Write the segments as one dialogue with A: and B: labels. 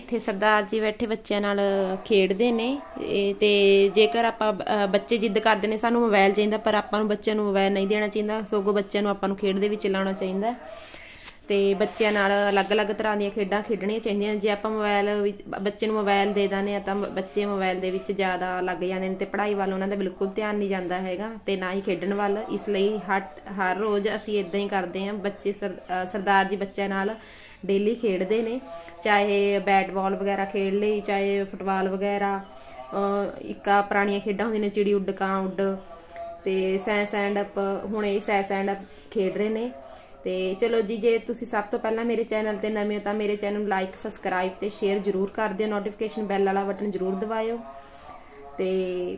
A: ਇੱਥੇ ਸਰਦਾਰ ਜੀ ਬੈਠੇ ਬੱਚਿਆਂ ਨਾਲ ਖੇਡਦੇ ਨੇ। ਇਹ ਤੇ ਜੇਕਰ ਆਪਾਂ ਬੱਚੇ ਜਿੱਦ ਕਰਦੇ ਨੇ, ਸਾਨੂੰ ਮੋਬਾਈਲ ਚਾਹੀਦਾ, ਪਰ ਆਪਾਂ ਨੂੰ ਬੱਚਿਆਂ ਨੂੰ ਮੋਬਾਈਲ ਨਹੀਂ ਦੇਣਾ ਚਾਹੀਦਾ। ਸਗੋਂ ਬੱਚਿਆਂ ਨੂੰ ਆਪਾਂ ਨੂੰ ਖੇਡ ਦੇ ਵਿੱਚ ਲਾਉਣਾ ਚਾਹੀਦਾ। ਤੇ ਬੱਚਿਆਂ ਨਾਲ ਅਲੱਗ-ਅਲੱਗ ਤਰ੍ਹਾਂ ਦੀਆਂ ਖੇਡਾਂ ਖੇਡਣੀਆਂ ਚਾਹੀਦੀਆਂ ਜੇ ਆਪਾਂ ਮੋਬਾਈਲ ਵਿੱਚ- ਬੱਚੇ ਨੂੰ ਮੋਬਾਈਲ ਦੇ ਦਾਨੇ ਆ ਤਾਂ ਮ- ਬੱਚੇ ਮੋਬਾਈਲ ਦੇ ਵਿੱਚ ਜ਼ਿਆਦਾ ਲੱਗ ਜਾਂਦੇ ਨੇ ਤੇ ਪੜ੍ਹਾਈ ਵੱਲ ਉਹਨਾਂ ਦਾ ਬਿਲਕੁਲ ਧਿਆਨ ਨਹੀਂ ਜਾਂਦਾ ਹੈਗਾ ਤੇ ਨਾ ਹੀ ਖੇਡਣ ਵੱਲ। ਇਸ ਲਈ ਹਰ ਹਰ ਰੋਜ਼ ਅਸੀਂ ਇਦਾਂ ਹੀ ਕਰਦੇ ਹਾਂ ਬੱਚੇ ਸਰ- ਸਰਦਾਰ ਜੀ ਬੱਚਿਆਂ ਨਾਲ ਡੇਲੀ ਖੇਡਦੇ ਨੇ। ਚਾਹੇ ਬੈਟ ਬਾਲ ਵਗੈਰਾ ਖੇਡ ਲਈ ਚਾਹੇ ਫੁੱਟਬਾਲ ਵਗੈਰਾ ਅ, ਇੱਕ ਪੁਰਾਣੀਆਂ ਖੇਡਾਂ ਹੁੰਦੀਆਂ ਨੇ ਚਿੜੀ ਉੱਡ ਕਾਂ ਉੱਡ ਤੇ ਸੈ ਸੈਂਡ ਅਪ ਹੁਣ ਇਹ ਸੈ ਸੈਂਡ ਅਪ ਖੇਡ ਰਹੇ ਨੇ। ਤੇ ਚਲੋ ਜੀ, ਜੇ ਤੁਸੀਂ ਸਭ ਤੋਂ ਪਹਿਲਾਂ ਮੇਰੇ ਚੈਨਲ ਤੇ ਨਵੇਂ ਹੋ ਤਾਂ ਮੇਰੇ ਚੈਨਲ ਨੂੰ ਲਾਈਕ ਸਬਸਕ੍ਰਾਈਬ ਤੇ ਸ਼ੇਅਰ ਜ਼ਰੂਰ ਕਰ ਦਿਓ। ਨੋਟੀਫਿਕੇਸ਼ਨ ਬੈਲ ਵਾਲਾ ਬਟਨ ਜ਼ਰੂਰ ਦਬਾਇਓ। ਤੇ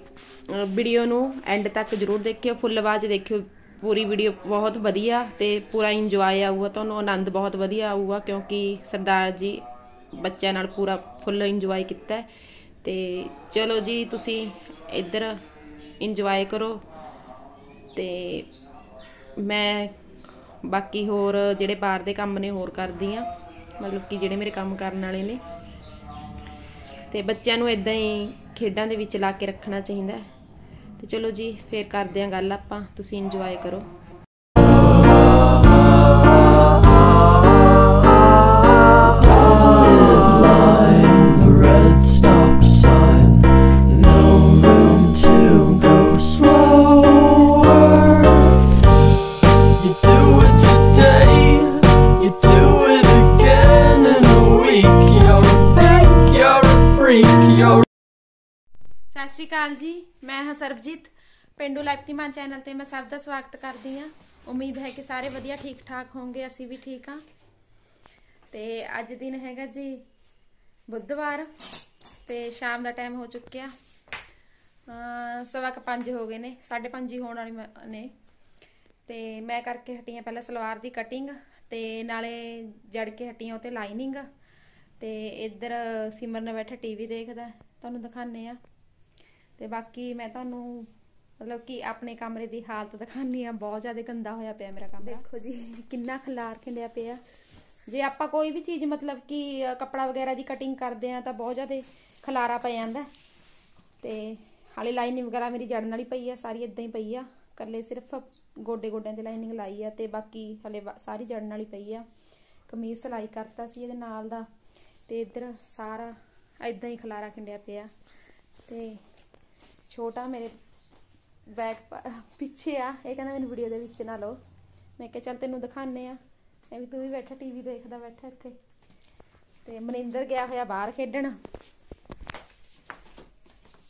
A: ਵੀਡੀਓ ਨੂੰ ਐਂਡ ਤੱਕ ਜ਼ਰੂਰ ਦੇਖਿਓ। ਫੁੱਲ ਆਵਾਜ਼ ਦੇਖਿਓ। ਪੂਰੀ ਵੀਡੀਓ ਬਹੁਤ ਵਧੀਆ ਤੇ ਪੂਰਾ ਇੰਜੋਏ ਆਊਗਾ ਤੁਹਾਨੂੰ। ਆਨੰਦ ਬਹੁਤ ਵਧੀਆ ਆਊਗਾ ਕਿਉਂਕਿ ਸਰਦਾਰ ਜੀ ਬੱਚਿਆਂ ਨਾਲ ਪੂਰਾ ਫੁੱਲ ਇੰਜੋਏ ਕੀਤਾ ਹੈ। ਤੇ ਚਲੋ ਜੀ, ਤੁਸੀਂ ਇੱਧਰ ਇੰਜੋਏ ਕਰੋ। ਤੇ ਮੈਂ ਬਾਕੀ ਹੋਰ ਜਿਹੜੇ ਬਾਹਰ ਦੇ ਕੰਮ ਨੇ ਹੋਰ ਕਰਦੀ ਆ ਮਤਲਬ ਕਿ ਜਿਹੜੇ ਮੇਰੇ ਕੰਮ ਕਰਨ ਵਾਲੇ ਨੇ। ਤੇ ਬੱਚਿਆਂ ਨੂੰ ਇਦਾਂ ਹੀ ਖੇਡਾਂ ਦੇ ਵਿੱਚ ਲਾ ਕੇ ਰੱਖਣਾ ਚਾਹੀਦਾ ਹੈ। ਤੇ ਚਲੋ ਜੀ, ਫੇਰ ਕਰਦੇ ਆ ਗੱਲ ਆਪਾਂ। ਤੁਸੀਂ ਇੰਜੋਏ ਕਰੋ। ਅਕਾਲ ਜੀ, ਮੈਂ ਹਾਂ ਸਰਬਜੀਤ। ਪਿੰਡੂ ਮਾਨ ਚੈਨਲ ਤੇ ਮੈਂ ਸਭ ਦਾ ਸਵਾਗਤ ਕਰਦੀ ਹਾਂ। ਉਮੀਦ ਹੈ ਕਿ ਸਾਰੇ ਵਧੀਆ ਠੀਕ ਠਾਕ ਹੋਣਗੇ, ਅਸੀਂ ਵੀ ਠੀਕ ਹਾਂ। ਤੇ ਅੱਜ ਦਿਨ ਹੈਗਾ ਜੀ ਬੁੱਧਵਾਰ ਤੇ ਸ਼ਾਮ ਦਾ ਟਾਈਮ ਹੋ ਚੁੱਕਿਆ। ਸਵਾ ਕੁ ਪੰਜ ਹੋ ਗਏ ਨੇ 5:30 ਹੀ ਹੋਣ ਵਾਲੀ ਮ- ਨੇ। ਤੇ ਮੈਂ ਕਰਕੇ ਹਟੀ ਹਾਂ ਪਹਿਲਾਂ ਸਲਵਾਰ ਦੀ ਕਟਿੰਗ ਤੇ ਨਾਲੇ ਜੜ ਕੇ ਹਟੀ ਹਾਂ ਉਤੇ ਲਾਈਨਿੰਗ ਤੇ ਇੱਧਰ ਸਿਮਰਨ ਬੈਠਾ ਟੀਵੀ ਦੇਖਦਾ, ਤੁਹਾਨੂੰ ਦਿਖਾਣੇ ਆ ਤੇ ਬਾਕੀ ਮੈਂ ਤੁਹਾਨੂੰ ਮਤਲਬ ਕਿ ਆਪਣੇ ਕਮਰੇ ਦੀ ਹਾਲਤ ਦਿਖਾਣੀ ਆ ਬਹੁਤ ਜ਼ਿਆਦਾ ਗੰਦਾ ਹੋਇਆ ਪਿਆ ਮੇਰਾ ਕਮਰਾ। ਦੇਖੋ ਜੀ ਕਿੰਨਾ ਖਲਾਰ ਖਿੰਡਿਆ ਪਿਆ। ਜੇ ਆਪਾਂ ਕੋਈ ਵੀ ਚੀਜ਼ ਮਤਲਬ ਕਿ ਕੱਪੜਾ ਵਗੈਰਾ ਦੀ ਕਟਿੰਗ ਕਰਦੇ ਆ ਤਾਂ ਬਹੁਤ ਜ਼ਿਆਦਾ ਖਲਾਰਾ ਪੈ ਜਾਂਦਾ ਤੇ ਹਾਲੇ ਲਾਈਨਿੰਗ ਵਗੈਰਾ ਮੇਰੀ ਜੜਨ ਵਾਲੀ ਪਈ ਆ ਸਾਰੀ ਇਦਾਂ ਹੀ ਪਈ ਆ। ਕੱਲੇ ਸਿਰਫ ਗੋਡੇ ਗੋਡਿਆਂ ਤੇ ਲਾਈਨਿੰਗ ਲਾਈ ਆ ਤੇ ਬਾਕੀ ਹਲੇ ਸਾਰੀ ਜੜਨ ਵਾਲੀ ਪਈ ਆ। ਕਮੀਜ਼ ਸਿਲਾਈ ਕਰਤਾ ਸੀ ਇਹਦੇ ਨਾਲ ਦਾ। ਤੇ ਇੱਧਰ ਸਾਰਾ ਇਦਾਂ ਹੀ ਖਲਾਰਾ ਖਿੰਡਿਆ ਪਿਆ। ਤੇ ਛੋਟਾ ਮੇਰੇ ਬੈਗ ਪਿੱਛੇ ਆ। ਇਹ ਕਹਿੰਦਾ ਮੈਨੂੰ ਵੀਡੀਓ ਦੇ ਵਿੱਚ ਨਾ ਲਓ। ਮੈਂ ਕਿਹਾ, ਚੱਲ ਤੈਨੂੰ ਦਿਖਾਣੇ ਆ। ਇਹ ਵੀ, ਤੂੰ ਵੀ ਬੈਠਾ ਟੀਵੀ ਦੇਖਦਾ ਬੈਠਾ ਇੱਥੇ। ਤੇ ਮਨਿੰਦਰ ਗਿਆ ਹੋਇਆ ਬਾਹਰ ਖੇਡਣ।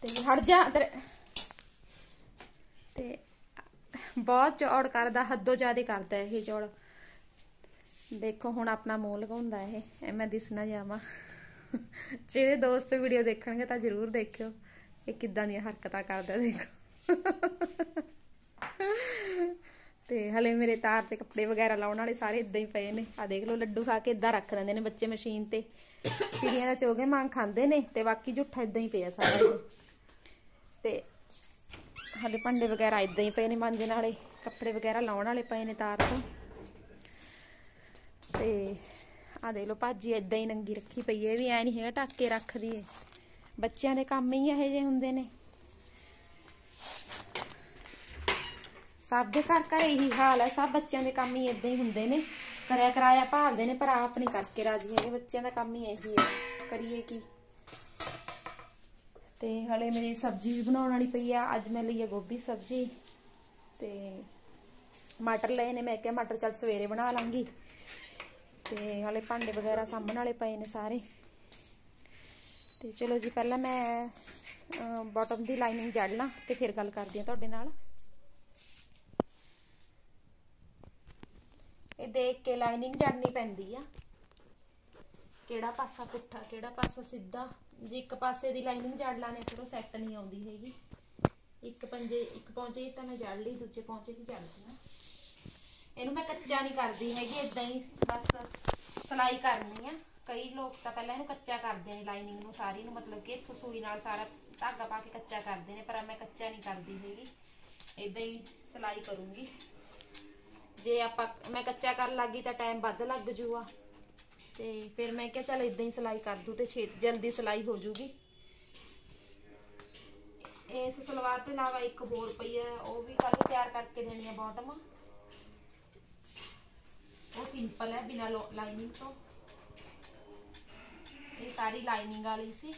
A: ਤੇ ਹਟ ਜਾ ਤੇ ਬਹੁਤ ਚੌੜ ਕਰਦਾ, ਹੱਦੋਂ ਜ਼ਿਆਦਾ ਕਰਦਾ ਇਹ ਚੌੜ। ਦੇਖੋ, ਹੁਣ ਆਪਣਾ ਮੂੰਹ ਲਗਾਉਂਦਾ ਇਹ। ਐ ਮੈਂ ਦਿਸ ਨਾ ਜਾਵਾਂ। ਜਿਹੜੇ ਦੋਸਤ ਵੀਡੀਓ ਦੇਖਣਗੇ ਤਾਂ ਜ਼ਰੂਰ ਦੇਖਿਓ। ਇਹ ਕਿੱਦਾਂ ਦੀਆਂ ਹਰਕਤਾਂ ਕਰਦਾ ਦੇਖੋ। ਤੇ ਹਲੇ ਮੇਰੇ ਤਾਰ ਤੇ ਕੱਪੜੇ ਵਗੈਰਾ ਲਾਉਣ ਵਾਲੇ ਸਾਰੇ ਇਦਾਂ ਹੀ ਪਏ ਨੇ। ਆ ਦੇਖ ਲਓ, ਲੱਡੂ ਖਾ ਕੇ ਇਦਾਂ ਰੱਖ ਲੈਂਦੇ ਨੇ ਬੱਚੇ ਮਸ਼ੀਨ ਤੇ। ਚਿੜੀਆਂ ਦਾ ਚੋਗੇ ਮਾਂ ਖਾਂਦੇ ਨੇ ਤੇ ਬਾਕੀ ਝੁੱਠਾ ਇਦਾਂ ਹੀ ਪਿਆ ਸਾਰਾ ਇਹ। ਤੇ ਹਲੇ ਭਾਂਡੇ ਵਗੈਰਾ ਇਦਾਂ ਹੀ ਪਏ ਨੇ ਮਾਂਜਣ ਵਾਲੇ, ਕੱਪੜੇ ਵਗੈਰਾ ਲਾਉਣ ਵਾਲੇ ਪਏ ਨੇ ਤਾਰ ਤੋਂ। ਤੇ ਆ ਦੇਖ ਲਓ, ਭਾਜੀ ਇਦਾਂ ਹੀ ਨੰਗੀ ਰੱਖੀ ਪਈ ਹੈ ਵੀ ਐ ਨਹੀਂ ਹੈਗਾ, ਢੱਕ ਕੇ ਰੱਖਦੀ ਏ ਬੱਚਿਆਂ ਦੇ ਕੰਮ ਹੀ ਇਹੋ ਜਿਹੇ ਹੁੰਦੇ ਨੇ। ਸਭ ਦੇ ਘਰ ਘਰ ਇਹੀ ਹਾਲ ਹੈ ਸਭ ਬੱਚਿਆਂ ਦੇ ਕੰਮ ਹੀ ਇਦਾਂ ਹੀ ਹੁੰਦੇ ਨੇ। ਕਰਿਆ ਕਰਾਇਆ ਭਾਲਦੇ ਨੇ, ਪਰ ਆਪ ਨਹੀਂ ਕਰਕੇ ਰਾਜੀ ਹੈਗੇ, ਬੱਚਿਆਂ ਦਾ ਕੰਮ ਹੀ ਇਹੀ ਹੈ ਕਰੀਏ ਕੀ? ਤੇ ਹਲੇ ਮੇਰੀ ਸਬਜ਼ੀ ਵੀ ਬਣਾਉਣ ਵਾਲੀ ਪਈ ਆ, ਅੱਜ ਮੈਂ ਲਈ ਆ ਗੋਭੀ ਸਬਜ਼ੀ। ਤੇ ਮਟਰ ਲਏ ਨੇ, ਮੈਂ ਕਿਹਾ ਮਟਰ ਚੱਲ ਸਵੇਰੇ ਬਣਾ ਲਾਂਗੀ। ਤੇ ਹਲੇ ਭਾਂਡੇ ਵਗੈਰਾ ਸਾਂਭਣ ਵਾਲੇ ਪਏ ਨੇ ਸਾਰੇ। ਤੇ ਚਲੋ ਜੀ, ਪਹਿਲਾਂ ਮੈਂ ਬਾਟਮ ਦੀ ਲਾਈਨਿੰਗ ਜੜ ਲਾਂ ਤੇ ਫਿਰ ਗੱਲ ਕਰਦੀ ਆ ਤੁਹਾਡੇ ਨਾਲ। ਇਹ ਦੇਖ ਕੇ ਲਾਈਨਿੰਗ ਜੜਨੀ ਪੈਂਦੀ ਆ। ਕਿਹੜਾ ਪਾਸਾ ਪੁੱਠਾ, ਕਿਹੜਾ ਪਾਸਾ ਸਿੱਧਾ। ਜੇ ਇੱਕ ਪਾਸੇ ਦੀ ਲਾਈਨਿੰਗ ਜੜ ਲਾਣੇ ਫਿਰ ਉਹ ਸੈੱਟ ਨਹੀਂ ਆਉਂਦੀ ਹੈਗੀ। ਇੱਕ ਪੰਜੇ, ਇੱਕ ਪੌਂਚੇ ਤਾਂ ਮੈਂ ਜੜ ਲਈ, ਦੂਜੇ ਪੌਂਚੇ ਦੀ ਜੜਦੀ ਆ ਇਹਨੂੰ ਮੈਂ ਕੱਚਾ ਨਹੀਂ ਕਰਦੀ ਹੈਗੀ ਇਦਾਂ ਹੀ ਬਸ ਸਲਾਈ ਕਰਨੀ ਆ। ਕਈ ਲੋਕ ਤਾਂ ਪਹਿਲਾਂ ਇਹਨੂੰ ਕੱਚਾ ਕਰਦੇ ਨੇ ਲਾਈਨਿੰਗ ਨੂੰ, ਸਾਰੀ ਨੂੰ, ਮਤਲਬ ਕਿ ਇੱਥੋਂ ਸੂਈ ਨਾਲ ਸਾਰਾ ਧਾਗਾ ਪਾ ਕੇ ਕੱਚਾ ਕਰਦੇ ਨੇ, ਪਰ ਮੈਂ ਕੱਚਾ ਨਹੀਂ ਕਰਦੀ ਹੈਗੀ। ਇਦਾਂ ਹੀ ਸਲਾਈ ਕਰੂੰਗੀ। ਜੇ ਆਪਾਂ, ਮੈਂ ਕੱਚਾ ਕਰਨ ਲੱਗੀ ਤਾਂ ਟਾਈਮ ਵੱਧ ਲੱਗ ਜੂਗਾ। ਤੇ ਫਿਰ ਮੈਂ ਕਿਹਾ ਚੱਲ ਇਦਾਂ ਹੀ ਸਿਲਾਈ ਕਰ ਦੂ ਤੇ ਛੇਤੀ ਜਲਦੀ ਸਿਲਾਈ ਹੋ ਜੂਗੀ। ਇਸ ਸਲਵਾਰ ਤੋਂ ਇਲਾਵਾ ਇੱਕ ਹੋਰ ਪਈ ਹੈ, ਉਹ ਵੀ ਕੱਲ ਤਿਆਰ ਕਰਕੇ ਦੇਣੀ ਹੈ ਬਾਟਮ ਉਹ ਸਿੰਪਲ ਹੈ, ਬਿਨਾ ਲਾਈਨਿੰਗ ਤੋਂ। ਸਾਰੀ ਲਾਈਨਿੰਗ ਵਾਲੀ ਸੀ।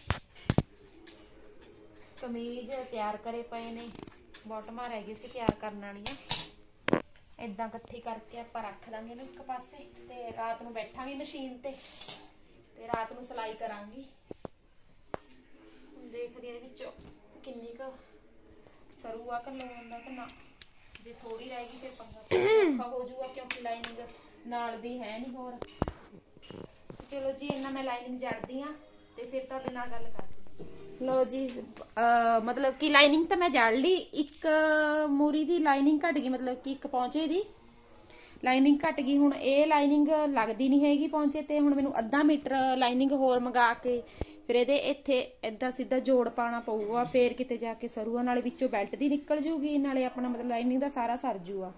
A: ਕਮੀਜ਼ ਤਿਆਰ ਕਰੇ ਪਏ ਨੇ। ਬਾਟਮਾਂ ਰਹਿ ਗਈ ਸੀ ਤਿਆਰ ਕਰਨ ਵਾਲੀਆਂ। ਇਦਾਂ ਇਕੱਠੀ ਕਰਕੇ ਆਪਾਂ ਰੱਖ ਦਾਂਗੇ ਇਹਨੂੰ ਇੱਕ ਪਾਸੇ ਤੇ ਰਾਤ ਨੂੰ ਬੈਠਾਂਗੇ ਮਸ਼ੀਨ ਤੇ। ਤੇ ਰਾਤ ਨੂੰ ਸਿਲਾਈ ਕਰਾਂਗੀ। ਦੇਖਦੇ ਆ ਇਹਦੇ ਵਿੱਚੋਂ ਕਿੰਨੀ ਕੁ ਸਰੂ ਆ ਕਿ ਲੋਨ ਦਾ ਕਿ ਨਾ। ਜੇ ਥੋੜੀ ਰਹਿ ਗਈ ਫਿਰ ਪੰਗਾ ਹੋ ਜਾਊਗਾ ਕਿਉਂਕਿ ਲਾਈਨਿੰਗ ਨਾਲ ਦੀ ਹੈ ਨਹੀਂ ਹੋਰ। ਚਲੋ ਜੀ, ਇਹਨਾਂ ਮੈਂ ਲਾਈਨਿੰਗ ਜੜਦੀ ਆ ਤੇ ਫਿਰ ਤੁਹਾਡੇ ਨਾਲ ਗੱਲ ਕਰਦੀ ਲੋ ਜੀ ਮਤਲਬ ਕਿ ਲਾਈਨਿੰਗ ਤਾਂ ਮੈਂ ਜੜ ਲਈ। ਇੱਕ ਮੂਰੀ ਦੀ ਲਾਈਨਿੰਗ ਘਟ ਗਈ, ਮਤਲਬ ਕਿ ਇੱਕ ਪੌਂਚੇ ਦੀ। ਲਾਈਨਿੰਗ ਘਟ ਗਈ, ਹੁਣ ਇਹ ਲਾਈਨਿੰਗ ਲੱਗਦੀ ਨਹੀਂ ਹੈਗੀ ਪੌਂਚੇ ਤੇ। ਹੁਣ ਮੈਨੂੰ ਅੱਧਾ ਮੀਟਰ ਲਾਈਨਿੰਗ ਹੋਰ ਮੰਗਾ ਕੇ ਫਿਰ ਇਹਦੇ ਇੱਥੇ ਏਦਾਂ ਸਿੱਧਾ ਜੋੜ ਪਾਣਾ ਪਊਗਾ। ਫੇਰ ਕਿਤੇ ਜਾ ਕੇ ਸਰੂਆਂ ਨਾਲ ਵਿੱਚੋਂ ਬੈਲਟ ਦੀ ਨਿਕਲ ਜੂਗੀ, ਨਾਲੇ ਆਪਣਾ ਮਤਲਬ ਲਾਈਨਿੰਗ ਦਾ ਸਾਰਾ ਸਰ ਜੂਗਾ।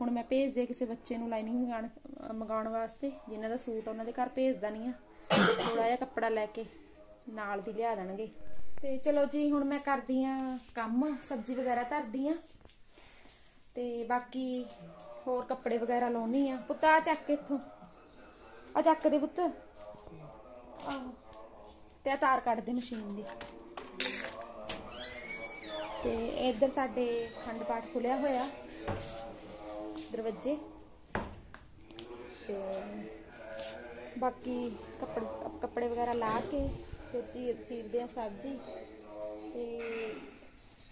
A: ਹੁਣ ਮੈਂ ਭੇਜ ਦੇ ਕਿਸੇ ਬੱਚੇ ਨੂੰ ਲਾਈਨਿੰਗ ਮੰਗਾਉਣ ਮੰਗਾਉਣ ਵਾਸਤੇ, ਜਿਨ੍ਹਾਂ ਦਾ ਸੂਟ ਉਹਨਾਂ ਦੇ ਘਰ ਭੇਜਦਾ ਨਹੀਂ ਆ। ਥੋੜਾ ਜਿਹਾ ਕੱਪੜਾ ਲੈ ਕੇ ਨਾਲ ਦੀ ਲਿਆ ਦੇਣਗੇ। ਤੇ ਚਲੋ ਜੀ, ਹੁਣ ਮੈਂ ਕਰਦੀ ਆ ਕੰਮ, ਸਬਜ਼ੀ ਵਗੈਰਾ ਧਰਦੀ ਆ। ਤੇ ਬਾਕੀ ਹੋਰ ਕੱਪੜੇ ਵਗੈਰਾ ਲਾਉਣੀ ਆ। ਪੁੱਤ, ਆ ਚੱਕ ਕੇ ਇੱਥੋਂ। ਆ ਚੱਕ ਦੇ ਪੁੱਤ। ਆਹੋ। ਤੇ ਆ ਤਾਰ ਕੱਢ ਦੇ ਮਸ਼ੀਨ ਦੀ। ਤੇ ਇੱਧਰ ਸਾਡੇ ਖੰਡ ਪਾਠ ਖੁੱਲਿਆ ਹੋਇਆ। ਦਰਵਾਜ਼ੇ। ਤੇ ਬਾਕੀ ਕੱਪੜੇ ਕੱਪੜੇ ਵਗੈਰਾ ਲਾ ਕੇ ਤੇ ਚੀਰ ਚੀਰਦੇ ਆ ਸਬਜ਼ੀ। ਤੇ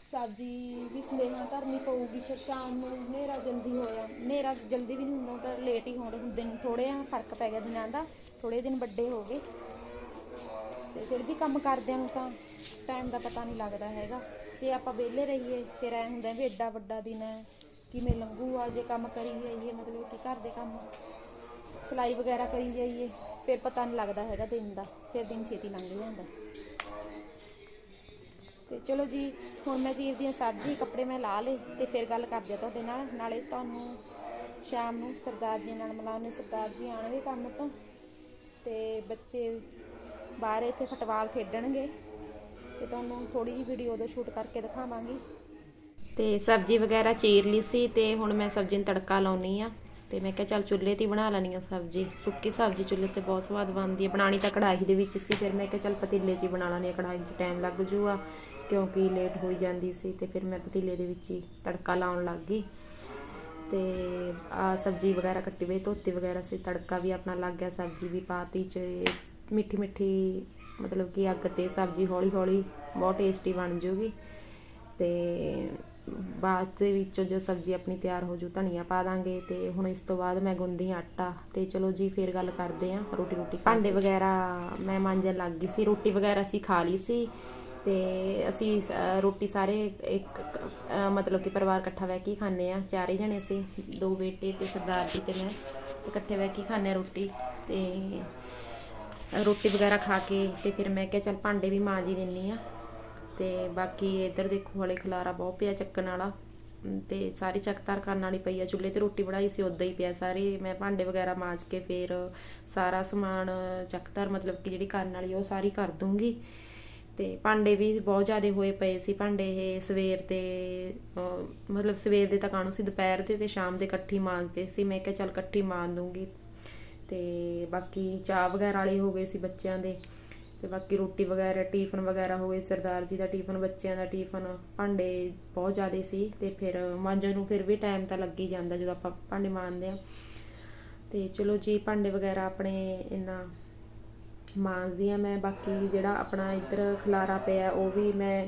A: ਸਬਜ਼ੀ ਵੀ ਸਨੇਹਾ ਧਰਨੀ ਪਊਗੀ, ਫਿਰ ਸ਼ਾਮ ਨੂੰ ਹਨੇਰਾ ਜਲਦੀ ਹੋਇਆ। ਹਨੇਰਾ ਜਲਦੀ ਵੀ ਨਹੀਂ ਹੁੰਦਾ ਤਾਂ ਲੇਟ ਹੀ ਹੋਣ, ਦਿਨ ਨੇ ਥੋੜੇ ਆ, ਫ਼ਰਕ ਪੈ ਗਿਆ ਦਿਨਾਂ ਦਾ ਥੋੜੇ ਦਿਨ ਵੱਡੇ ਹੋ ਗਏ। ਤੇ ਫਿਰ ਵੀ ਕੰਮ ਕਰਦਿਆਂ ਨੂੰ ਤਾਂ ਟਾਈਮ ਦਾ ਪਤਾ ਨਹੀਂ ਲੱਗਦਾ ਹੈਗਾ। ਜੇ ਆਪਾਂ ਵਿਹਲੇ ਰਹੀਏ, ਫਿਰ ਐ ਹੁੰਦਾ ਵੀ ਐਡਾ ਵੱਡਾ ਦਿਨ ਹੈ। ਕਿਵੇਂ ਲੰਘੂਗਾ ਜੇ ਕੰਮ ਕਰੀ ਜਾਈਏ, ਮਤਲਬ ਕਿ ਘਰ ਦੇ ਕੰਮ ਸਿਲਾਈ ਵਗੈਰਾ ਕਰੀ ਜਾਈਏ, ਫਿਰ ਪਤਾ ਨਹੀਂ ਲੱਗਦਾ ਹੈਗਾ ਦਿਨ ਦਾ, ਫਿਰ ਦਿਨ ਛੇਤੀ ਲੰਘ ਜਾਂਦਾ। ਤੇ ਚਲੋ ਜੀ, ਹੁਣ ਮੈਂ ਚੀਰਦੀ ਹਾਂ ਸਬਜ਼ੀ, ਕੱਪੜੇ ਮੈਂ ਲਾ ਲੇ ਤੇ ਫਿਰ ਗੱਲ ਕਰਦੇ ਆ ਤੁਹਾਡੇ ਨਾਲ। ਨਾਲੇ ਤੁਹਾਨੂੰ ਸ਼ਾਮ ਨੂੰ ਸਰਦਾਰ ਜੀ ਨਾਲ ਮਿਲਾਉਣੇ ਸਰਦਾਰ ਜੀ ਆਣਗੇ ਕੰਮ ਤੋਂ ਤੇ ਬੱਚੇ ਬਾਹਰ ਇੱਥੇ ਫੁੱਟਬਾਲ ਖੇਡਣਗੇ ਤੇ ਤੁਹਾਨੂੰ ਥੋੜੀ ਜਿਹੀ ਵੀਡੀਓ ਉਹਦਾ ਸ਼ੂਟ ਕਰਕੇ ਦਿਖਾਵਾਂਗੀ। ਤੇ ਸਬਜ਼ੀ ਵਗੈਰਾ ਚੀਰ ਲਈ ਸੀ ਤੇ ਹੁਣ ਮੈਂ ਸਬਜ਼ੀ ਨੂੰ ਤੜਕਾ ਲਾਉਣੀ ਆ। ਤੇ ਮੈਂ ਕਿਹਾ ਚੱਲ ਚੁੱਲ੍ਹੇ ਤੇ ਹੀ ਬਣਾ ਲੈਣੀ ਆ ਸਬਜ਼ੀ। ਸੁੱਕੀ ਸਬਜ਼ੀ ਚੁੱਲ੍ਹੇ ਤੇ ਬਹੁਤ ਸਵਾਦ ਬਣਦੀ ਹੈ ਬਣਾਣੀ ਤਾਂ ਕੜਾਹੀ ਦੇ ਵਿੱਚ ਸੀ। ਫਿਰ ਮੈਂ ਕਿਹਾ ਚੱਲ ਪਤੀਲੇ 'ਚ ਹੀ ਬਣਾ ਲੈਣੀ ਆ ਕੜਾਹੀ 'ਚ ਟਾਈਮ ਲੱਗ ਜੂਗਾ ਕਿਉਂਕਿ ਲੇਟ ਹੋਈ ਜਾਂਦੀ ਸੀ ਤੇ ਫਿਰ ਮੈਂ ਪਤੀਲੇ ਦੇ ਵਿੱਚ ਹੀ ਤੜਕਾ ਲਾਉਣ ਲੱਗ ਗਈ। ਤੇ ਆ ਸਬਜ਼ੀ ਵਗੈਰਾ ਕੱਟੀ ਹੋਈ, ਧੋਤੀ ਵਗੈਰਾ ਸੀ। ਤੜਕਾ ਵੀ ਆਪਣਾ ਲੱਗ ਗਿਆ, ਸਬਜ਼ੀ ਵੀ ਪਾਤੀ ਚ। ਮਿੱਠੀ ਮਿੱਠੀ ਮਤਲਬ ਕਿ ਅੱਗ ਤੇ ਸਬਜ਼ੀ ਹੌਲੀ ਹੌਲੀ ਬਹੁਤ ਟੇਸਟੀ ਬਣ ਜੂਗੀ। ਤੇ ਬਾਅਦ ਦੇ ਵਿੱਚ ਜੋ ਸਬਜ਼ੀ ਆਪਣੀ ਤਿਆਰ ਹੋ ਜੂ ਧਨੀਆ ਪਾ ਦਾਂਗੇ ਤੇ ਹੁਣ ਇਸ ਤੋਂ ਬਾਅਦ ਮੈਂ ਗੁੰਦੀ ਆਟਾ ਤੇ ਚਲੋ ਜੀ ਫੇਰ ਗੱਲ ਕਰਦੇ ਆਂ ਰੋਟੀ ਰੋਟੀ ਭਾਂਡੇ ਵਗੈਰਾ ਮੈਂ ਮਾਂਜਣ ਲੱਗ ਗਈ ਸੀ ਰੋਟੀ ਵਗੈਰਾ ਅਸੀਂ ਖਾ ਲਈ ਸੀ ਤੇ ਅਸੀਂ ਰੋਟੀ ਸਾਰੇ ਇੱਕ ਮਤਲਬ ਕਿ ਪਰਿਵਾਰ ਇਕੱਠਾ ਬਹਿ ਕੇ ਖਾਂਦੇ ਆ ਚਾਰੇ ਜਣੇ ਸੀ ਦੋ ਬੇਟੇ ਤੇ ਸਰਦਾਰ ਜੀ ਤੇ ਮੈਂ ਇਕੱਠੇ ਬਹਿ ਕੇ ਖਾਂਦੇ ਰੋਟੀ ਤੇ ਰੋਟੀ ਵਗੈਰਾ ਖਾ ਕੇ ਤੇ ਫਿਰ ਮੈਂ ਕਿਹਾ ਚੱਲ ਭਾਂਡੇ ਵੀ ਮਾਂਜ ਹੀ ਦਿੰਨੀ ਆ ਤੇ ਬਾਕੀ ਇੱਧਰ ਦੇਖੋ ਹਲੇ ਖਲਾਰਾ ਬਹੁਤ ਪਿਆ ਚੱਕਣ ਵਾਲਾ। ਅਮ ਤੇ ਸਾਰੀ ਚੱਕਤਾਰ ਕਰਨ ਵਾਲੀ ਪਈ ਆ। ਚੁੱਲ੍ਹੇ ਤੇ ਰੋਟੀ ਬਣਾਈ ਸੀ ਉਦਾਂ ਹੀ ਪਿਆ ਸਾਰੇ। ਮੈਂ ਭਾਂਡੇ ਵਗੈਰਾ ਮਾਂਜ ਕੇ ਫਿਰ ਸਾਰਾ ਸਮਾਨ ਚੱਕਤਾਰ ਮਤਲਬ ਕਿ ਜਿਹੜੀ ਕਰਨ ਵਾਲੀ ਉਹ ਸਾਰੀ ਕਰ ਦੂੰਗੀ। ਤੇ ਭਾਂਡੇ ਵੀ ਬਹੁਤ ਜ਼ਿਆਦਾ ਹੋਏ ਪਏ ਸੀ। ਭਾਂਡੇ ਇਹ ਸਵੇਰ ਦੇ ਮਤਲਬ ਸਵੇਰ ਦੇ ਤਾਂ ਕਾਣੂ ਸੀ? ਦੁਪਹਿਰ ਦੇ ਤੇ ਸ਼ਾਮ ਦੇ ਇਕੱਠੀ ਮਾਂਜਦੇ ਸੀ। ਮੈਂ ਕਿਹਾ ਚੱਲ ਇਕੱਠੀ ਮਾਂਜ ਦੂੰਗੀ ਤੇ ਬਾਕੀ ਚਾਹ ਵਗੈਰਾ ਵਾਲੇ ਹੋ ਗਏ ਸੀ ਬੱਚਿਆਂ ਦੇ। ਤੇ ਬਾਕੀ ਰੋਟੀ ਵਗੈਰਾ ਟਿਫਨ ਵਗੈਰਾ ਹੋ ਗਏ ਸਰਦਾਰ ਜੀ ਦਾ ਟਿਫਨ ਬੱਚਿਆਂ ਦਾ ਟਿਫਨ ਭਾਂਡੇ ਬਹੁਤ ਜ਼ਿਆਦਾ ਸੀ ਤੇ ਫਿਰ ਮਾਂਜਣ ਨੂੰ ਫਿਰ ਵੀ ਟਾਈਮ ਤਾਂ ਲੱਗ ਹੀ ਜਾਂਦਾ ਜਦੋਂ ਆਪਾਂ ਭਾਂਡੇ ਮਾਂਜਦੇ ਆ ਤੇ ਚਲੋ ਜੀ ਭਾਂਡੇ ਵਗੈਰਾ ਆਪਣੇ ਇੰਨਾ ਮਾਂਜਦੀ ਆ ਮੈਂ ਬਾਕੀ ਜਿਹੜਾ ਆਪਣਾ ਇੱਧਰ ਖਲਾਰਾ ਪਿਆ ਉਹ ਵੀ ਮੈਂ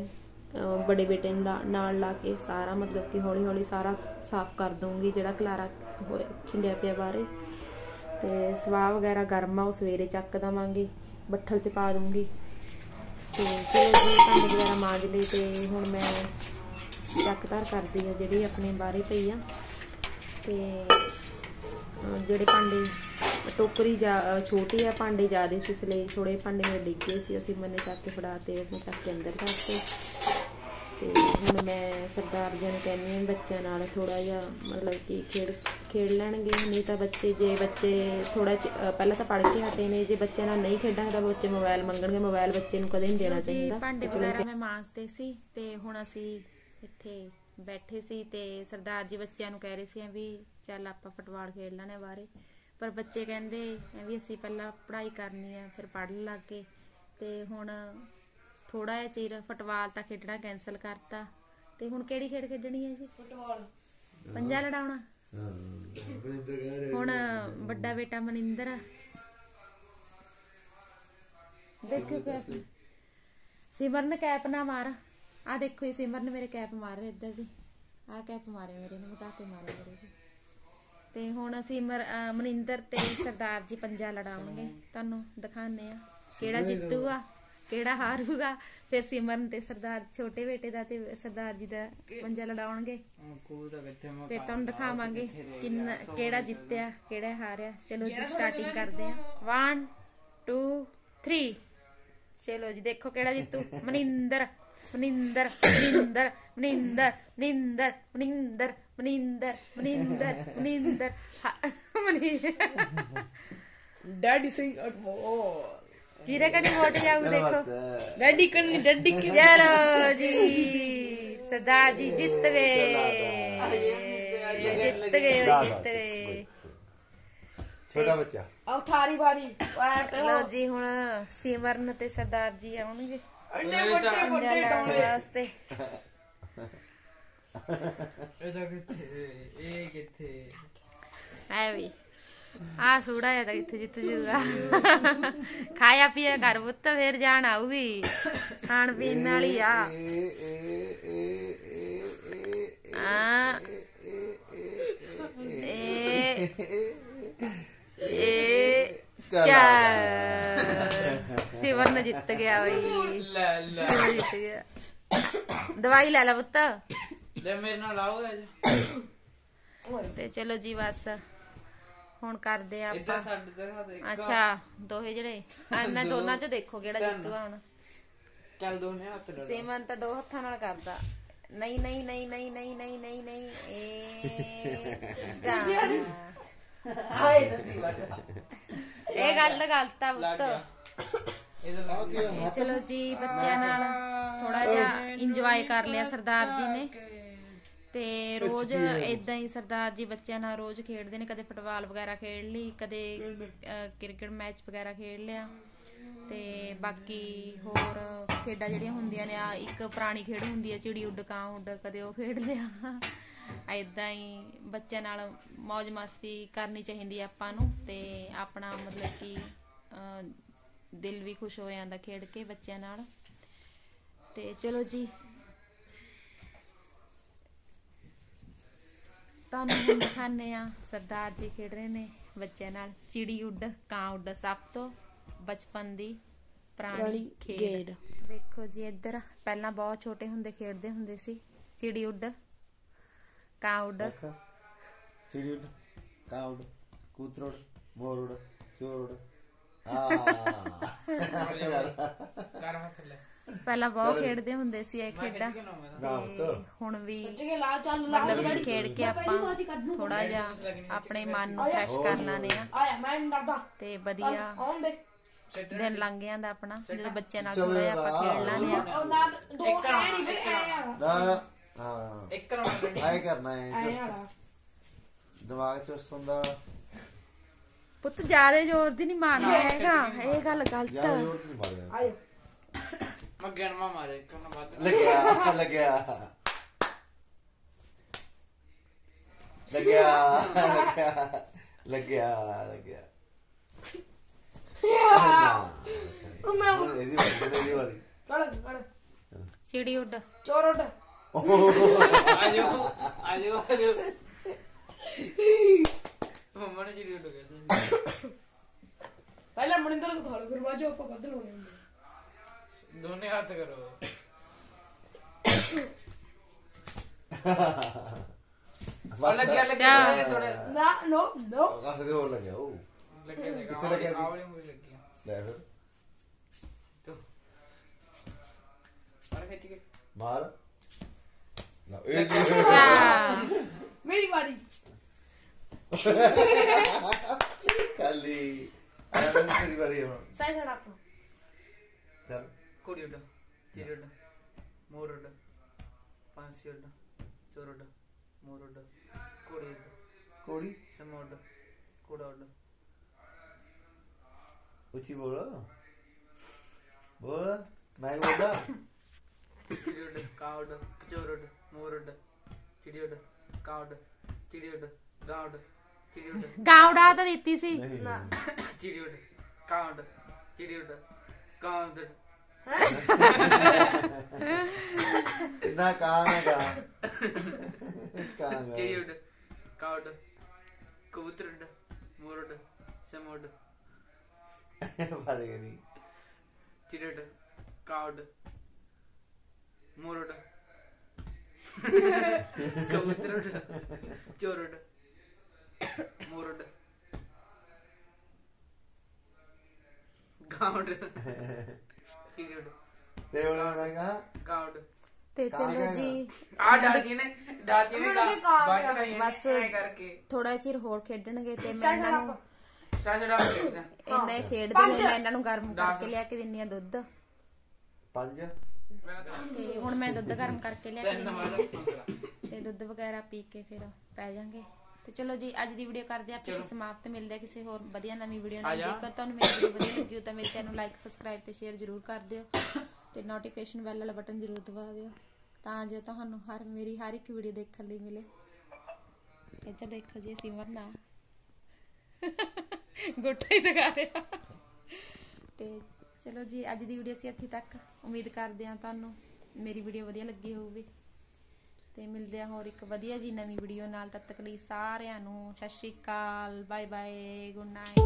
A: ਅਹ, ਬੜੇ ਬੇਟੇ ਨੂੰ ਲਾ- ਨਾਲ ਲਾ ਕੇ ਸਾਰਾ ਮਤਲਬ ਕਿ ਹੌਲੀ ਹੌਲੀ ਸਾਰਾ ਸਾਫ਼ ਕਰ ਦੂੰਗੀ ਜਿਹੜਾ ਖਲਾਰਾ ਹੋਇਆ ਖਿੰਡਿਆ ਪਿਆ ਬਾਰੇ ਤੇ ਸਵਾਹ ਵਗੈਰਾ ਗਰਮ ਆ ਉਹ ਸਵੇਰੇ ਚੱਕ ਦਵਾਂਗੇ। ਬੱਠਲ 'ਚ ਪਾ ਦੂੰਗੀ। ਤੇ ਚਲੋ ਜੀ ਭਾਂਡੇ ਵਗੈਰਾ ਮਾਂਜ ਲਈ ਤੇ ਹੁਣ ਮੈਂ ਚੱਕਦਾਰ ਕਰਦੀ ਆ ਜਿਹੜੀ ਆਪਣੇ ਬਾਰੇ ਪਈ ਆ। ਤੇ ਜਿਹੜੇ ਭਾਂਡੇ, ਟੋਕਰੀ ਜਾ, ਅਹ, ਛੋਟੀ ਆ, ਭਾਂਡੇ ਜ਼ਿਆਦੇ ਸੀ, ਇਸ ਲਈ ਥੋੜੇ ਭਾਂਡੇ ਮੇਰੇ ਡਿੱਗੇ ਸੀ, ਅਸੀਂ ਮੈਨੇ ਚੱਕ ਕੇ ਫੜਾਤੇ ਤੇ ਚੱਕ ਕੇ ਅੰਦਰ ਰੱਖਤੇ ਤੇ ਹੁਣ ਮੈਂ ਸਰਦਾਰ ਜੀ ਨੂੰ ਕਹਿੰਦੀ ਹਾਂ ਬੱਚਿਆਂ ਨਾਲ ਥੋੜਾ ਜਿਹਾ ਮਤਲਬ ਕਿ ਖੇਡ ਖੇਡ ਲੈਣਗੇ ਨਹੀਂ ਤਾਂ ਬੱਚੇ ਜੇ ਬੱਚੇ ਥੋੜਾ ਪਹਿਲਾਂ ਤਾਂ ਪੜ੍ਹ ਕੇ ਹਟੇ ਨੇ ਜੇ ਬੱਚਿਆਂ ਨਾਲ ਨਹੀਂ ਖੇਡਾਂਗੇ ਤਾਂ ਬੱਚੇ ਮੋਬਾਈਲ ਮੰਗਣਗੇ ਮੋਬਾਈਲ ਬੱਚੇ ਨੂੰ ਕਦੇ ਨਹੀਂ ਦੇਣਾ ਚਾਹੀਦਾ। ਭਾਂਡੇ ਵਗੈਰਾ ਮੈਂ ਮਾਂਗਤੇ ਸੀ ਤੇ ਹੁਣ ਅਸੀਂ ਇੱਥੇ ਬੈਠੇ ਸੀ ਤੇ ਸਰਦਾਰ ਜੀ ਬੱਚਿਆਂ ਨੂੰ ਕਹਿ ਰਹੇ ਸੀ ਵੀ ਚੱਲ ਆਪਾਂ ਫੁੱਟਬਾਲ ਖੇਡ ਲੈਣੇ ਬਾਰੇ ਪਰ ਬੱਚੇ ਕਹਿੰਦੇ ਵੀ ਅਸੀਂ ਪਹਿਲਾਂ ਪੜ੍ਹਾਈ ਕਰਨੀ ਆ ਫਿਰ ਪੜ੍ਹਨ ਲੱਗ ਗਏ। ਤੇ ਹੁਣ ਥੋੜਾ ਜਿਹਾ ਚਿਰ ਫੁੱਟਬਾਲ ਤਾਂ ਖੇਡਣਾ ਕੈਨਸਲ ਕਰਤਾ। ਤੇ ਹੁਣ ਕਿਹੜੀ ਖੇਡ ਖੇਡਣੀ ਹੈ ਜੀ? ਫੁੱਟਬਾਲ। ਪੰਜਾ ਲੜਾਉਣਾ? ਹੁਣ ਵੱਡਾ ਬੇਟਾ ਮਨਿੰਦਰ। ਦੇਖਿਓ ਕੈਪ ਸਿਮਰਨ ਕੈਪ ਨਾ ਮਾਰ। ਆ ਦੇਖੋ ਇਹ ਸਿਮਰਨ ਮੇਰੇ ਕੈਪ ਮਾਰ ਰਿਹਾ ਇੱਧਰ ਦੀ। ਆ ਕੈਪ ਮਾਰਿਆ ਮੇਰੇ ਨੂੰ ਮਟਾਕੇ ਮਾਰਿਆ ਮੇਰੇ ਨੂੰ। ਤੇ ਹੁਣ ਅਸੀਂ ਮਨਿੰਦਰ ਤੇ ਸਰਦਾਰ ਜੀ ਪੰਜਾ ਲੜਾਉਣਗੇ। ਤੁਹਾਨੂੰ ਦਿਖਾਣੇ ਆ ਕਿਹੜਾ ਜਿੱਤੂਗਾ। ਕਿਹੜਾ ਹਾਰੂਗਾ? ਫਿਰ ਸਿਮਰਨ ਤੇ ਸਰਦਾਰ ਛੋਟੇ ਬੇਟੇ ਦਾ ਤੇ ਸਰਦਾਰ ਜੀ ਦਾ ਪੰਜਾ ਲੜਾਉਣਗੇ। ਫਿਰ ਤੁਹਾਨੂੰ ਦਿਖਾਵਾਂਗੇ ਕਿੰਨਾ ਕਿਹੜਾ ਜਿੱਤਿਆ ਕਿਹੜਾ ਹਾਰਿਆ। ਚਲੋ ਜੀ ਸਟਾਰਟਿੰਗ ਕਰਦੇ ਆ 1 2 3 ਚਲੋ ਜੀ ਦੇਖੋ ਕਿਹੜਾ ਜਿੱਤੂ। ਮਨਿੰਦਰ ਮਨਿੰਦਰ ਮਨਿੰਦਰ ਮਨਿੰਦਰ ਮਨਿੰਦਰ ਮਨਿੰਦਰ ਮਨਿੰਦਰ ਮਨਿੰਦਰ ਮਨਿੰਦਰ। ਹਾਂ, ਮਨਿੰਦਰ।
B: ਡੈਡੀ ਸਿੰਘ ਅਟਮੋ
A: ਕਿਹਦੇ ਕਣੀ ਵੋਟ ਜਾਊ ਦੇਖੋ।
B: ਡੈਡੀ ਕੰਨੀ ਡੈਡੀ ਕਿ
A: ਚਲੋ ਜੀ ਸਰਦਾਰ ਜੀ ਜਿੱਤ ਗਏ ਜਿੱਤ ਗਏ ਜਿੱਤ ਗਏ
C: ਛੋਟਾ ਬੱਚਾ।
B: ਆਹ ਥਾਰੀ ਵਾਰੀ।
A: ਲੋ ਜੀ ਹੁਣ ਸਿਮਰਨ ਤੇ ਸਰਦਾਰ ਜੀ ਆਉਣਗੇ।
B: ਅੰਡੇ ਵੱਡੇ ਵੱਡੇ
A: ਲੜਨ ਵਾਸਤੇ।
D: ਇਹਦਾ ਕਿੱਥੇ? ਇਹ ਕਿੱਥੇ?
A: ਵੀ। ਆ ਸੂੜਾ ਜਾਂ ਤਾਂ ਕਿੱਥੇ ਜਿੱਤ ਜੂਗਾ। ਖਾਇਆ ਪੀਆ ਕਰ ਪੁੱਤ ਫੇਰ ਜਾਣ ਆਊਗੀ। ਖਾਣ ਪੀਣ ਵਾਲੀ ਆ। ਆ। ਏ ਏ ਚਾਰ ਸਿਵਰਨ ਜਿੱਤ ਗਿਆ ਬਈ।
D: ਲੈ ਲੈ।
A: ਸਿਵਰਨ ਜਿੱਤ ਗਿਆ। ਦਵਾਈ ਲੈ ਲੈ ਪੁੱਤ।
D: ਲੈ ਮੇਰੇ ਨਾਲ ਆਓ
A: ਤੇ ਚਲੋ ਜੀ ਬਸ। ਹੁਣ ਕਰਦੇ ਆ
D: ਇੱਧਰ
A: ਆਪਾਂ।
D: ਸਾਡੇ ਦਿਖਾ ਦੇ
A: ਅੱਛਾ ਦੋਹੇ ਜਿਹੜੇ। ਇਹਨਾਂ ਦੋਨਾਂ ਚ ਦੇਖੋ ਕਿਹੜਾ ਜਿੱਤੂਗਾ ਹੁਣ।
D: ਚੱਲ ਦੋਨੇ ਹੱਥ ਲੜ
A: ਸੀਮਨ ਤਾਂ ਦੋ ਹੱਥਾਂ ਨਾਲ ਕਰਦਾ। ਨਹੀਂ ਨਹੀਂ ਨਹੀਂ ਨਹੀਂ ਨਹੀਂ ਨਹੀਂ ਨਹੀਂ ਨਹੀਂ ਏ ਗਾਂ। ਇਹ ਗੱਲ ਗਲਤ ਆ
D: ਲੱਗ
A: ਪੁੱਤ।
D: ਗਿਆ ਇਹਦਾ ਲੱਗ ਗਿਆ।
A: ਤੇ ਚਲੋ ਜੀ ਬੱਚਿਆਂ ਨਾਲ ਥੋੜਾ ਜਿਹਾ ਇੰਜੋਏ ਕਰ ਲਿਆ ਸਰਦਾਰ ਜੀ ਨੇ। ਤੇ ਰੋਜ਼ ਇਦਾਂ ਹੀ ਸਰਦਾਰ ਜੀ ਬੱਚਿਆਂ ਨਾਲ ਰੋਜ਼ ਖੇਡਦੇ ਨੇ ਕਦੇ ਫੁੱਟਬਾਲ ਵਗੈਰਾ ਖੇਡ ਲਈ ਕਦੇ ਕ੍ਰਿਕਟ ਮੈਚ ਵਗੈਰਾ ਖੇਡ ਲਿਆ। ਤੇ ਬਾਕੀ ਹੋਰ ਖੇਡਾਂ ਜਿਹੜੀਆਂ ਹੁੰਦੀਆਂ ਨੇ ਆ ਇੱਕ ਪੁਰਾਣੀ ਖੇਡ ਹੁੰਦੀ ਹੈ ਚਿੜੀ ਉੱਡ ਕਾਂ ਉੱਡ ਕਦੇ ਉਹ ਖੇਡ ਲਿਆ। ਐਦਾਂ ਹੀ ਬੱਚਿਆਂ ਨਾਲ ਮौज ਮਸਤੀ ਕਰਨੀ ਚਾਹੀਦੀ ਹੈ ਆਪਾਂ ਨੂੰ ਤੇ ਆਪਣਾ ਮਤਲਬ ਕਿ ਦਿਲ ਵੀ ਖੁਸ਼ ਹੋ ਜਾਂਦਾ ਖੇਡ ਕੇ ਬੱਚਿਆਂ ਨਾਲ। ਤੇ ਚਲੋ ਜੀ ਤੁਹਾਨੂੰ ਹੁਣ ਦਿਖਾਣੇ ਆ ਸਰਦਾਰ ਜੀ ਖੇਡ ਰਹੇ ਨੇ ਬੱਚਿਆਂ ਨਾਲ। ਚਿੜੀ ਉੱਡ ਕਾਂ ਉੱਡ ਸਭ ਤੋਂ ਬਚਪਨ ਦੀ ਪੁਰਾਣੀ ਖੇਡ। ਦੇਖੋ ਜੀ ਇੱਧਰ ਪਹਿਲਾਂ ਬਹੁਤ ਛੋਟੇ ਹੁੰਦੇ ਖੇਡਦੇ ਹੁੰਦੇ ਸੀ। ਚਿੜੀ ਉੱਡ ਕਾਂ ਉੱਡ।
C: ਚਿੜੀ ਉੱਡ ਕਾਂ ਉੱਡ ਕਬੂਤਰ ਉੱਡ ਮੋਰ ਉੱਡ ਚੋਰ ਉੱਡ। ਆ
D: ਕਰ ਹੱਥ ਲੈ।
A: ਪਹਿਲਾਂ ਬਹੁਤ ਖੇਡਦੇ ਹੁੰਦੇ ਸੀ ਇਹ ਖੇਡਾਂ
C: ਨਾ
A: ਤੇ ਹੁਣ ਵੀ ਮਤਲਬ ਖੇਡ ਕੇ ਆਪਾਂ ਥੋੜਾ ਜਿਹਾ ਆਪਣੇ ਮਨ ਨੂੰ ਫਰੈਸ਼ ਕਰ ਲਾਨੇ ਆ। ਤੇ ਵਧੀਆ ਦਿਨ ਲੰਘ ਜਾਂਦਾ ਆਪਣਾ ਜਦੋਂ ਬੱਚਿਆਂ ਨਾਲ ਥੋੜਾ ਜਿਹਾ ਆਪਾਂ ਖੇਡ ਲਾਨੇ ਆ।
B: ਉਹ ਨਾ ਦੋ ਐ ਨਹੀਂ ਫਿਰ ਐ ਆ
C: ਨਾ ਨਾ, ਹਾਂ।
D: ਇੱਕ
C: ਕਰਨਾ ਹੈ
B: ਐ
C: ਦਿਮਾਗ ਚੁਸਤ ਹੁੰਦਾ।
A: ਪੁੱਤ ਜ਼ਿਆਦਾ ਜ਼ੋਰ ਦੀ ਨਹੀਂ ਮਾਰਨਾ ਹੈਗਾ। ਇਹ ਗੱਲ ਗਲਤ
C: ਯਾਰ
A: ਆ
C: ਜ਼ੋਰ ਨਹੀਂ ਮਾਰਿਆ
B: ਆਇਓ
D: ਮੈਂ ਗਿਣਵਾ ਮਾਰੇ ਇੱਕ ਨਾ ਵੱਧ।
C: ਲੱਗਿਆ ਲੱਗਿਆ। ਲੱਗਿਆ ਲੱਗਿਆ ਲੱਗਿਆ ਲੱਗਿਆ।
B: ਉਹ ਮੈਂ
C: ਹੁਣ ਇਹਦੀ ਵਾਰੀ ਹੁਣ ਇਹਦੀ ਵਾਰੀ।
B: ਕੜ ਕੜ
A: ਚਿੜੀ ਉੱਡ।
B: ਚੋਰ ਉੱਡ।
D: ਆਜੋ ਆਜੋ ਆਜੋ। ਮੰਮਾ ਨੇ ਜਿਹੜੀ ਉੱਡ ਗਿਆ
B: ਪਹਿਲਾਂ ਮਨਿੰਦਰ ਨੂੰ ਥੋੜਾ ਫਿਰ ਬਾਜੋ ਆਪਾਂ ਬਦਲ ਹੋਣੇ ਹੁੰਦੇ
D: ਦੋਨੇ ਹੱਥ ਕਰੋ।
C: ਬਸ।
D: ਲੱਗਿਆ। ਲੱਗਿਆ ਥੋੜਾ
B: ਨਾ ਨੋ ਨੋ।
C: ਕਾਸੇ ਦੇ ਹੋਰ ਲੱਗਿਆ ਉਹ
D: ਲੱਗਿਆ ਦੇਖਾ
C: ਕਿੱਥੇ ਲੱਗਿਆ?
D: ਆਵਲੀ ਮੂਰੀ ਲੱਗਿਆ
C: ਲੈ ਫਿਰ।
D: ਤੋ। ਪਰ ਖਿੱਚ ਕੇ।
C: ਮਾਰ। ਨਾ, ਇਹ
B: ਮੇਰੀ ਵਾਰੀ।
C: ਕਾਲੀ ਆ ਤੇਰੀ ਵਾਰੀ ਹੁਣ।
B: ਸਾਈ ਸਾਡਾ ਆਪਣਾ।
C: ਚੱਲ।
D: ਕੁੜੀ ਉੱਡ ਚਿੜੀ ਉੱਡ ਮੋਰ ਉੱਡ ਪੰਛੀ ਉੱਡ ਚੋਰ ਉੱਡ ਮੋਰ ਉੱਡ ਕੁੜੀ ਉੱਡ
C: ਕੋੜੀ
D: ਸਮ ਉੱਡ ਕੁੜਾ ਉੱਡ
C: ਉੱਚੀ ਬੋਲ ਬੋਲ ਮੈਂ ਬੋਲਦਾ
D: ਚਿੜੀ ਉੱਡ ਕਾਂ ਉੱਡ ਚੋਰ ਉੱਡ ਮੋਰ ਉੱਡ ਚਿੜੀ ਉੱਡ ਕਾਂ ਉੱਡ ਚਿੜੀ ਉੱਡ ਗਾਂ ਉੱਡ ਚਿੜੀ ਉੱਡ
A: ਗਾਉੜਾ ਤਾਂ ਦਿੱਤੀ ਸੀ
C: ਨਹੀਂ
D: ਚਿੜੀ ਉੱਡ ਕਾਂ ਉੱਡ ਕਾਂ
C: ਨਾ ਕਾਂ ਕਾਂ ਕਾਂ।
D: ਚਿੜੀ ਉੱਡ ਕਾਂ ਉੱਡ ਕਬੂਤਰ ਉੱਡ ਮੋਰ ਉੱਡ ਸਮ ਉੱਡ
C: ਫਸ ਗਈ ਨਹੀਂ
D: ਚਿੜੀ ਉੱਡ ਕਾਂ ਉੱਡ ਮੋਰ ਉੱਡ ਕਬੂਤਰ ਉੱਡ ਚੋਰ ਉੱਡ ਮੋਰ ਉੱਡ ਉੱਡ
C: ਮੈਂ ਕਹਾ
D: ਕਾਂ ਉੱਡ
A: ਤੇ ਚਲੋ। ਜੀ।
D: ਆ ਡਾਕੀ ਨੇ ਡਾਕੀ ਨੇ
B: ਕਿਹਾ।
D: ਨਹੀਂ
A: ਬਸ।
D: ਐ ਕਰਕੇ।
A: ਥੋੜਾ ਚਿਰ ਹੋਰ ਖੇਡਣਗੇ ਤੇ ਮੈਂ ਇਹਨਾਂ ਨੂੰ
D: ਸਾਜੜਾ ਖੇਡਦਾ
A: ਇਹਨਾਂ ਇਹ ਖੇਡਦੇ ਨੇ। ਮੈਂ ਇਹਨਾਂ ਨੂੰ ਗਰਮ। ਕਰਕੇ ਲਿਆ ਕੇ ਦਿੰਨੀ ਆ ਦੁੱਧ।
C: ਪੰਜ।
A: ਤੇ ਹੁਣ ਮੈਂ ਦੁੱਧ ਗਰਮ ਕਰਕੇ ਲਿਆ ਕੇ ਦਿੰਨੀ ਆ ਤੇ ਦੁੱਧ ਵਗੈਰਾ ਪੀ ਕੇ ਫਿਰ ਪੈ ਜਾਾਂਗੇ ਤੇ ਚਲੋ ਜੀ ਅੱਜ ਦੀ ਵੀਡੀਓ ਕਰਦੇ ਆਪਾਂ ਇੱਥੇ ਸਮਾਪਤ। ਮਿਲਦੇ ਆ ਕਿਸੇ ਹੋਰ ਵਧੀਆ ਨਵੀਂ ਵੀਡੀਓ ਨਾਲ। ਜੇਕਰ ਤੁਹਾਨੂੰ ਮੇਰੀ ਵੀਡੀਓ ਵਧੀਆ ਲੱਗੀ ਹੋ ਤਾਂ ਮੇਰੇ ਚੈਨਲ ਨੂੰ ਲਾਈਕ ਸਬਸਕ੍ਰਾਈਬ ਤੇ ਸ਼ੇਅਰ ਜ਼ਰੂਰ ਕਰ ਦਿਓ। ਤੇ ਨੋਟੀਫਿਕੇਸ਼ਨ ਬੈਲ ਵਾਲਾ ਬਟਨ ਜ਼ਰੂਰ ਦਬਾ ਦਿਓ। ਤਾਂ ਜੋ ਤੁਹਾਨੂੰ ਹਰ ਮੇਰੀ ਹਰ ਇੱਕ ਵੀਡੀਓ ਦੇਖਣ ਲਈ ਮਿਲੇ। ਇੱਧਰ ਦੇਖੋ ਜੀ ਸਿਮਰਨਾ ਗੋਟਾ ਹੀ ਦਿਖਾ ਰਿਹਾ ਤੇ ਚਲੋ ਜੀ ਅੱਜ ਦੀ ਵੀਡੀਓ ਸੀ ਇੱਥੇ ਤੱਕ। ਉਮੀਦ ਕਰਦੇ ਹਾਂ ਤੁਹਾਨੂੰ ਮੇਰੀ ਵੀਡੀਓ ਵਧੀਆ ਲੱਗੀ ਹੋਊਗੀ। ਤੇ ਮਿਲਦੇ ਆ ਹੋਰ ਇੱਕ ਵਧੀਆ ਜੀ ਨਵੀਂ ਵੀਡੀਓ ਨਾਲ, ਤਦ ਤੱਕ ਲਈ ਸਾਰਿਆਂ ਨੂੰ ਸਤਿ ਸ਼੍ਰੀ ਅਕਾਲ, ਬਾਏ ਬਾਏ, ਗੁੱਡ ਨਾਈਟ।